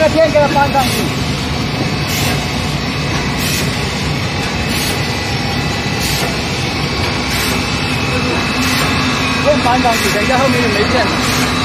个线给它翻上去。用翻上去，等一下后面就没电了。